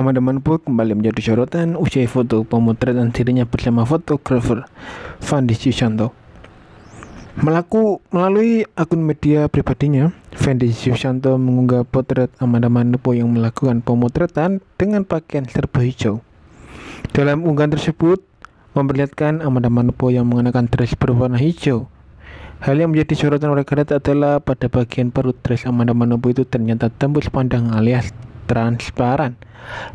Amanda Manopo kembali menjadi sorotan usai foto pemotretan dirinya bersama fotografer Fandi Susanto. Melaku, melalui akun media pribadinya, Fendi Susanto mengunggah potret Amanda Manopo yang melakukan pemotretan dengan pakaian serba hijau. Dalam unggahan tersebut, memperlihatkan Amanda Manopo yang mengenakan dress berwarna hijau. Hal yang menjadi sorotan warganet adalah pada bagian perut dress Amanda Manopo itu ternyata tembus pandang alias transparan.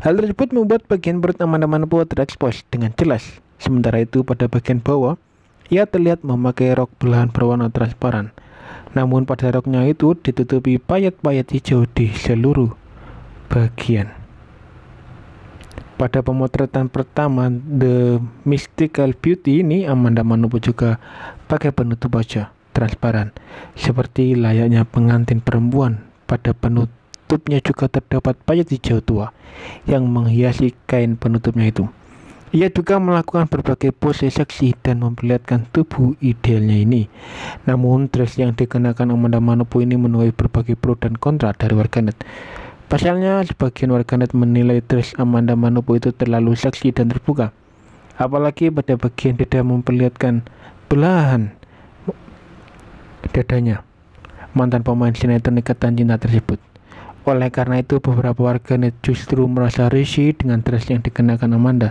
Hal tersebut membuat bagian perut Amanda Manopo terekspos dengan jelas. Sementara itu pada bagian bawah, ia terlihat memakai rok belahan berwarna transparan. Namun pada roknya itu ditutupi payet-payet hijau di seluruh bagian. Pada pemotretan pertama The Mystical Beauty ini Amanda Manopo juga pakai penutup wajah transparan seperti layaknya pengantin perempuan pada penutup penutupnya juga terdapat payet hijau tua yang menghiasi kain penutupnya itu. Ia juga melakukan berbagai pose seksi dan memperlihatkan tubuh idealnya ini. Namun, dress yang dikenakan Amanda Manopo ini menuai berbagai pro dan kontra dari warganet. Pasalnya, sebagian warganet menilai dress Amanda Manopo itu terlalu seksi dan terbuka. Apalagi pada bagian dada memperlihatkan belahan dadanya mantan pemain sinetron Ikatan Cinta tersebut. Oleh karena itu, beberapa warganet justru merasa risih dengan dress yang dikenakan Amanda.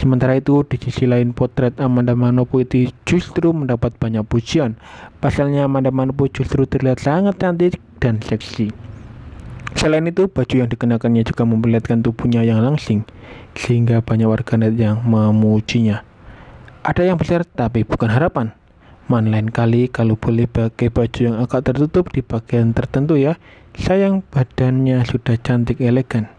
Sementara itu, di sisi lain potret Amanda Manopo itu justru mendapat banyak pujian. Pasalnya Amanda Manopo justru terlihat sangat cantik dan seksi. Selain itu, baju yang dikenakannya juga memperlihatkan tubuhnya yang langsing, sehingga banyak warganet yang memujinya. Ada yang besar tapi bukan harapan. Man lain kali kalau boleh pakai baju yang agak tertutup di bagian tertentu ya. Sayang badannya sudah cantik elegan.